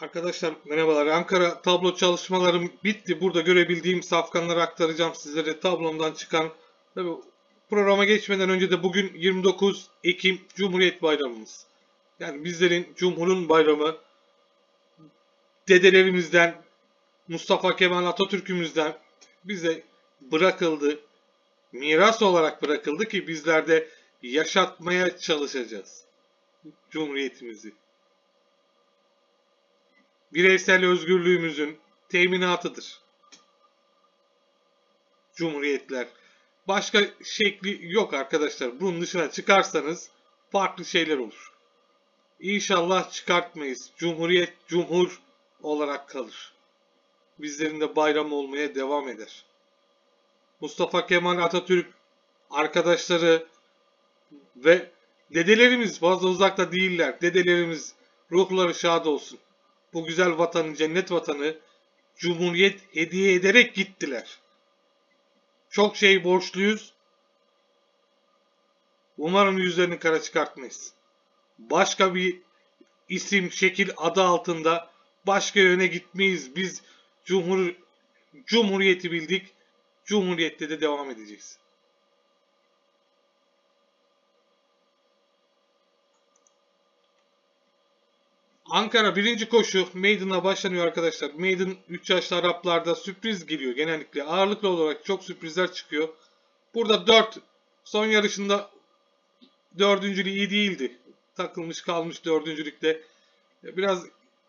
Arkadaşlar merhabalar. Ankara tablo çalışmalarım bitti. Burada görebildiğim safkanları aktaracağım sizlere. Tablomdan çıkan tabii programa geçmeden önce de bugün 29 Ekim Cumhuriyet Bayramımız. Yani bizlerin Cumhur'un bayramı dedelerimizden Mustafa Kemal Atatürk'ümüzden bize bırakıldı. Miras olarak bırakıldı ki bizler de yaşatmaya çalışacağız. Cumhuriyetimizi bireysel özgürlüğümüzün teminatıdır. Cumhuriyetler. Başka şekli yok arkadaşlar. Bunun dışına çıkarsanız farklı şeyler olur. İnşallah çıkartmayız. Cumhuriyet cumhur olarak kalır. Bizlerin de bayram olmaya devam eder. Mustafa Kemal Atatürk arkadaşları ve dedelerimiz fazla uzakta değiller. Dedelerimiz ruhları şad olsun bu güzel vatanı, cennet vatanı Cumhuriyet hediye ederek gittiler. Çok şey borçluyuz. Umarım yüzlerini kara çıkartmayız. Başka bir isim, şekil, adı altında başka yöne gitmeyiz. Biz Cumhur Cumhuriyeti bildik. Cumhuriyette de devam edeceğiz. Ankara birinci koşu Maiden'a başlanıyor arkadaşlar. Maiden 3 yaşlı Araplarda sürpriz geliyor genellikle. Ağırlıklı olarak çok sürprizler çıkıyor. Burada 4 son yarışında dördüncülüğü iyi değildi. Takılmış kalmış dördüncülükte. Biraz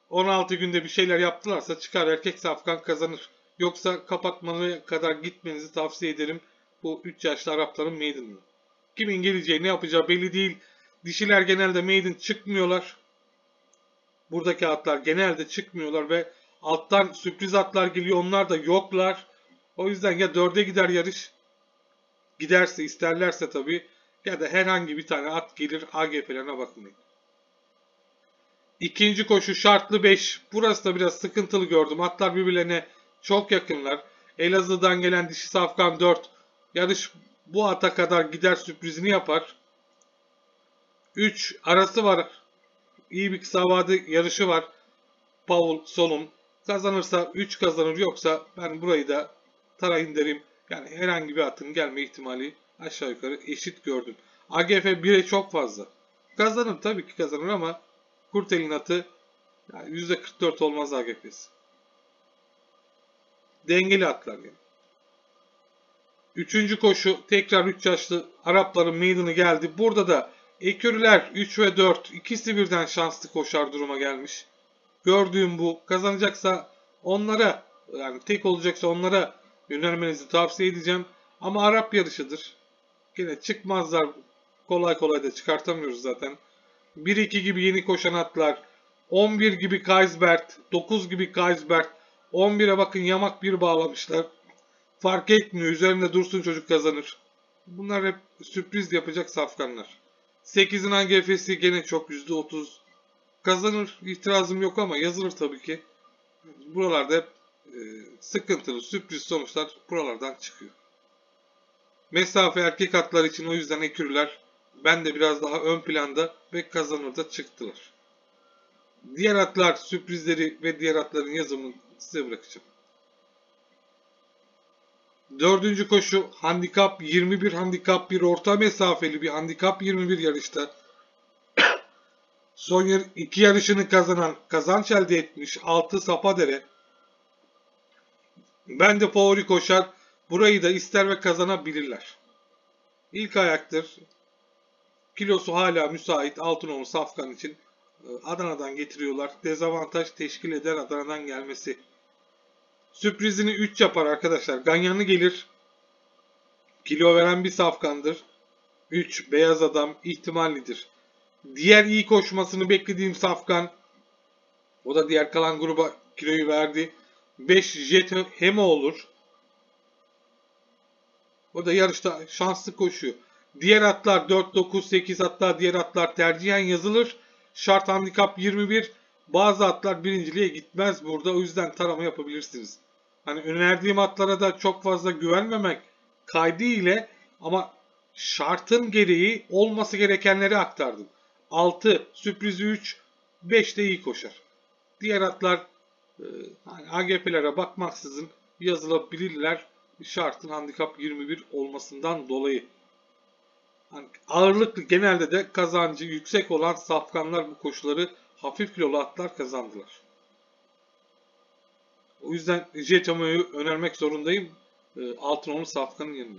16 günde bir şeyler yaptılarsa çıkar erkek safkan kazanır. Yoksa kapatmaya kadar gitmenizi tavsiye ederim. Bu 3 yaşlı Arapların Maiden'ı. Kimin geleceği ne yapacağı belli değil. Dişiler genelde Maiden çıkmıyorlar buradaki atlar genelde çıkmıyorlar ve alttan sürpriz atlar geliyor. Onlar da yoklar. O yüzden ya dörde gider yarış giderse isterlerse tabii ya da herhangi bir tane at gelir AGF'lerine bakmayın. İkinci koşu şartlı 5. Burası da biraz sıkıntılı gördüm. Atlar birbirlerine çok yakınlar. Elazığ'dan gelen dişi safkan 4. Yarış bu ata kadar gider sürprizini yapar. 3 arası var iyi bir kısa vade yarışı var. Paul Solon kazanırsa 3 kazanır yoksa ben burayı da tarayın derim. Yani herhangi bir atın gelme ihtimali aşağı yukarı eşit gördüm. AGF 1'e çok fazla. Kazanır tabii ki kazanır ama Kurtel'in atı yani %44 olmaz AGF'si. Dengeli atlar yani. Üçüncü koşu tekrar 3 yaşlı Arapların meydanı geldi. Burada da Ekürüler 3 ve 4 ikisi birden şanslı koşar duruma gelmiş. Gördüğüm bu. Kazanacaksa onlara yani tek olacaksa onlara yönelmenizi tavsiye edeceğim. Ama Arap yarışıdır. Yine çıkmazlar. Kolay kolay da çıkartamıyoruz zaten. 1-2 gibi yeni koşan atlar. 11 gibi Kaisbert. 9 gibi Kaisbert. 11'e bakın yamak bir bağlamışlar. Fark etmiyor. Üzerinde dursun çocuk kazanır. Bunlar hep sürpriz yapacak safkanlar. 8'in AGF'si gene çok %30 kazanır. İtirazım yok ama yazılır tabii ki. Buralarda hep e, sıkıntılı sürpriz sonuçlar buralardan çıkıyor. Mesafe erkek atlar için o yüzden ekürler ben de biraz daha ön planda ve kazanırda çıktılar. Diğer atlar sürprizleri ve diğer atların yazımını size bırakacağım. Dördüncü koşu handikap 21 handikap bir orta mesafeli bir handikap 21 yarışta. Son yar iki yarışını kazanan kazanç elde etmiş 6 Sapadere. Ben de favori koşar. Burayı da ister ve kazanabilirler. İlk ayaktır. Kilosu hala müsait Altınoğlu Safkan için. Adana'dan getiriyorlar. Dezavantaj teşkil eder Adana'dan gelmesi. Sürprizini 3 yapar arkadaşlar. Ganyanlı gelir. Kilo veren bir safkandır. 3 beyaz adam ihtimallidir. Diğer iyi koşmasını beklediğim safkan o da diğer kalan gruba kiloyu verdi. 5 jet hemo olur. O da yarışta şanslı koşuyor. Diğer atlar 4, 9, 8 hatta diğer atlar tercihen yazılır. Şart handikap 21. Bazı atlar birinciliğe gitmez burada. O yüzden tarama yapabilirsiniz. Hani önerdiğim atlara da çok fazla güvenmemek kaydı ile ama şartın gereği olması gerekenleri aktardım. 6, sürprizi 3, 5 de iyi koşar. Diğer atlar e, hani AGP'lere bakmaksızın yazılabilirler. Şartın handikap 21 olmasından dolayı. Hani ağırlıklı genelde de kazancı yüksek olan safkanlar bu koşuları hafif kilolu atlar kazandılar. O yüzden Jetomo'yu önermek zorundayım. E, Altınoluk safkanın yerine.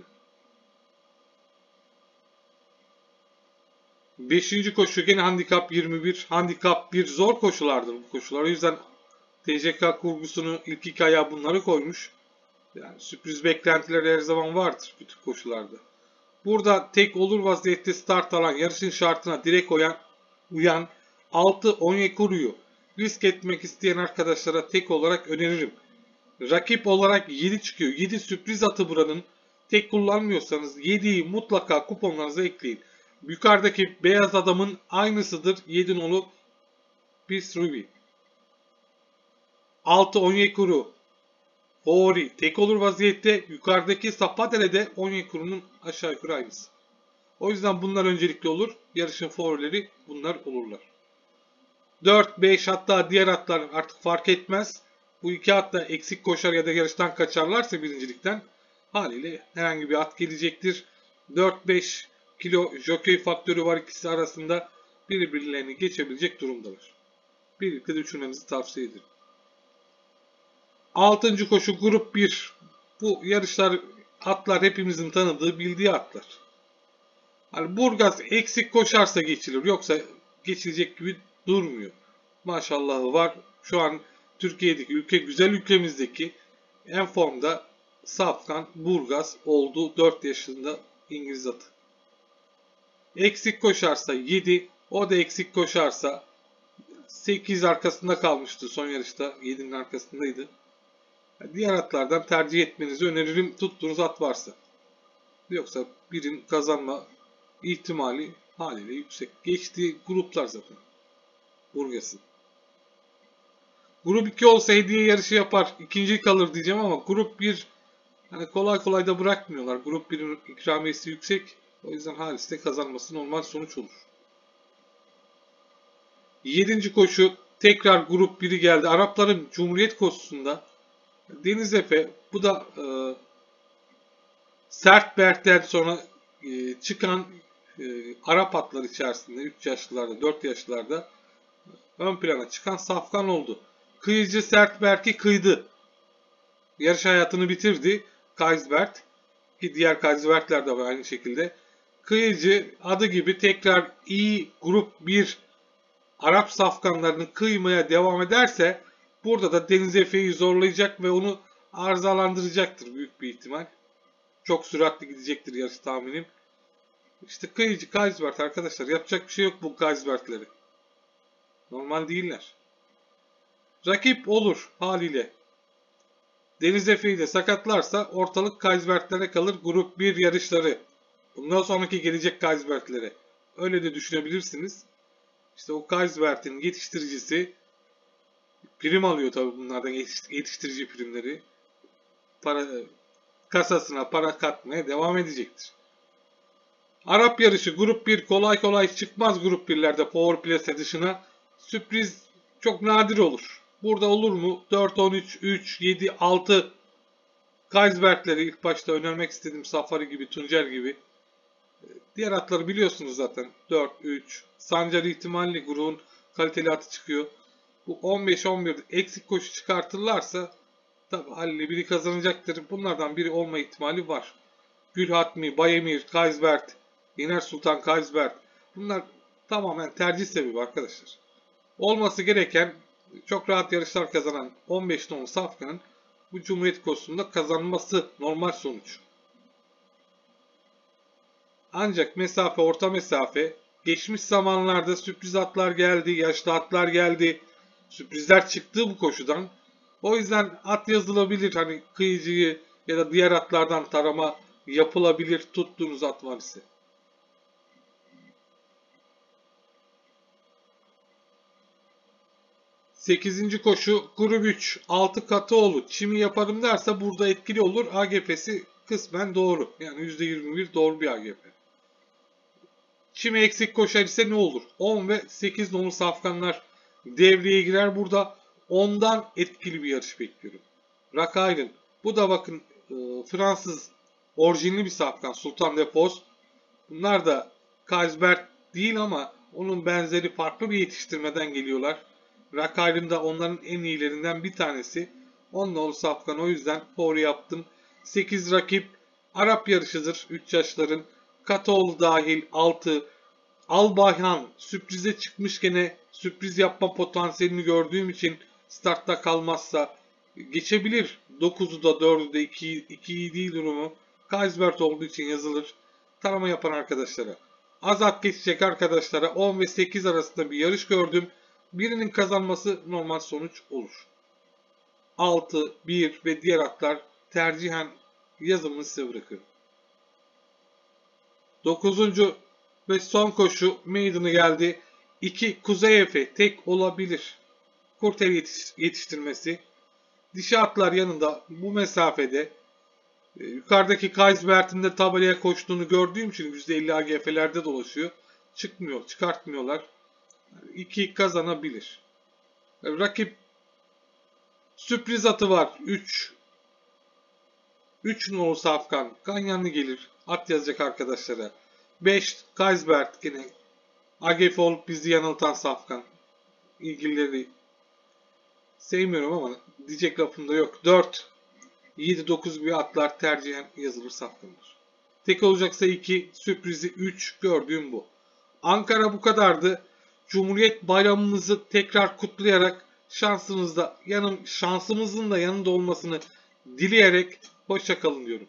Beşinci koşu gene handikap 21. Handikap 1 zor koşulardır bu koşular. O yüzden TCK kurgusunu ilk iki ayağa bunları koymuş. Yani sürpriz beklentileri her zaman vardır bütün koşularda. Burada tek olur vaziyette start alan yarışın şartına direkt uyan, uyan 6 Onyekuru'yu risk etmek isteyen arkadaşlara tek olarak öneririm. Rakip olarak 7 çıkıyor. 7 sürpriz atı buranın. Tek kullanmıyorsanız 7'yi mutlaka kuponlarınıza ekleyin. Yukarıdaki beyaz adamın aynısıdır. 7 nolu Bis Ruby. 6 Onyekuru. Hori tek olur vaziyette. Yukarıdaki Sapatele de Onyekuru'nun aşağı yukarı aynısı. O yüzden bunlar öncelikli olur. Yarışın favorileri bunlar olurlar. 4, 5 hatta diğer atlar artık fark etmez. Bu iki at da eksik koşar ya da yarıştan kaçarlarsa birincilikten haliyle herhangi bir at gelecektir. 4-5 kilo jockey faktörü var ikisi arasında birbirlerini geçebilecek durumdalar. Birlikte düşünmenizi tavsiye ederim. Altıncı koşu grup 1. Bu yarışlar atlar hepimizin tanıdığı bildiği atlar. Hani Burgaz eksik koşarsa geçilir. Yoksa geçilecek gibi durmuyor. Maşallahı var. Şu an Türkiye'deki ülke güzel ülkemizdeki en formda Safkan Burgaz oldu 4 yaşında İngiliz atı. Eksik koşarsa 7, o da eksik koşarsa 8 arkasında kalmıştı son yarışta 7'nin arkasındaydı. Diğer atlardan tercih etmenizi öneririm tuttuğunuz at varsa. Yoksa birin kazanma ihtimali haliyle yüksek. Geçtiği gruplar zaten. Burgas'ın. Grup 2 olsa hediye yarışı yapar. ikinci kalır diyeceğim ama grup 1 hani kolay kolay da bırakmıyorlar. Grup 1'in ikramiyesi yüksek. O yüzden Halis'te kazanması normal sonuç olur. 7. koşu tekrar grup 1'i geldi. Arapların Cumhuriyet koşusunda Deniz Efe bu da e, Sert Berk'ten sonra e, çıkan e, Arap atlar içerisinde 3 yaşlılarda 4 yaşlılarda ön plana çıkan safkan oldu. Kıyıcı Sert Berk'i kıydı. Yarış hayatını bitirdi. Kaisbert ki diğer Kaisbertler de var aynı şekilde. Kıyıcı adı gibi tekrar iyi grup 1 Arap safkanlarını kıymaya devam ederse burada da Deniz Efe'yi zorlayacak ve onu arızalandıracaktır büyük bir ihtimal. Çok süratli gidecektir yarış tahminim. İşte kıyıcı Kaisbert arkadaşlar yapacak bir şey yok bu Kaisbertleri. Normal değiller. Rakip olur haliyle. Deniz Efe'yi de sakatlarsa ortalık Kaisbertlere kalır grup 1 yarışları. Bundan sonraki gelecek Kaisbertlere. Öyle de düşünebilirsiniz. İşte o Kaisbert'in yetiştiricisi prim alıyor tabi bunlardan yetiştirici primleri. Para kasasına para katmaya devam edecektir. Arap yarışı grup 1 kolay kolay çıkmaz grup 1'lerde Power Place dışına. Sürpriz çok nadir olur. Burada olur mu? 4, 13, 3, 7, 6 Kaisbertleri ilk başta önermek istedim. Safari gibi, Tuncer gibi. Diğer atları biliyorsunuz zaten. 4, 3. Sancar ihtimalli grubun kaliteli atı çıkıyor. Bu 15-11 eksik koşu çıkartırlarsa tabi Halil'e biri kazanacaktır. Bunlardan biri olma ihtimali var. Gülhatmi, Bayemir, Kaisbert, Yener Sultan Kaisbert. Bunlar tamamen tercih sebebi arkadaşlar. Olması gereken çok rahat yarışlar kazanan 15 nolu Safkan'ın bu Cumhuriyet Koşusu'nda kazanması normal sonuç. Ancak mesafe orta mesafe geçmiş zamanlarda sürpriz atlar geldi, yaşlı atlar geldi. Sürprizler çıktı bu koşudan. O yüzden at yazılabilir. Hani kıyıcıyı ya da diğer atlardan tarama yapılabilir tuttuğunuz at var 8. koşu grup 3 6 Katıoğlu çimi yaparım derse burada etkili olur. AGP'si kısmen doğru. Yani %21 doğru bir AGP. Çimi eksik koşar ise ne olur? 10 ve 8 nolu safkanlar devreye girer. Burada ondan etkili bir yarış bekliyorum. Island. Bu da bakın e, Fransız orijinli bir safkan Sultan Depos. Bunlar da Kaisbert değil ama onun benzeri farklı bir yetiştirmeden geliyorlar. Island da onların en iyilerinden bir tanesi. Onunla olu safkan o yüzden favori yaptım. 8 rakip Arap yarışıdır 3 yaşların. Katoğlu dahil 6. Albayhan sürprize çıkmış gene sürpriz yapma potansiyelini gördüğüm için startta kalmazsa geçebilir. 9'u da 4'ü de 2, 2 iyi değil durumu. Kaisbert olduğu için yazılır. Tarama yapan arkadaşlara. Azat geçecek arkadaşlara 10 ve 8 arasında bir yarış gördüm. Birinin kazanması normal sonuç olur. 6, 1 ve diğer atlar tercihen yazımını size bırakıyorum. 9. ve son koşu meydanı geldi. 2 Kuzey Efe tek olabilir. Kurtev yetiş yetiştirmesi. Dişi atlar yanında bu mesafede e, yukarıdaki Kaisbert'in de tabelaya koştuğunu gördüğüm için %50 AGF'lerde dolaşıyor. Çıkmıyor, çıkartmıyorlar. 2 kazanabilir. Rakip sürpriz atı var. 3 3 nolu Safkan. Ganyanlı gelir. At yazacak arkadaşlara. 5 Kaisbert yine olup bizi yanıltan Safkan. İlgilileri sevmiyorum ama diyecek lafım da yok. 4 7-9 bir atlar tercihen yazılır Safkan'dır. Tek olacaksa 2 sürprizi 3 gördüğüm bu. Ankara bu kadardı. Cumhuriyet bayramımızı tekrar kutlayarak şansınızda yanım şansımızın da yanında olmasını dileyerek hoşça kalın diyorum.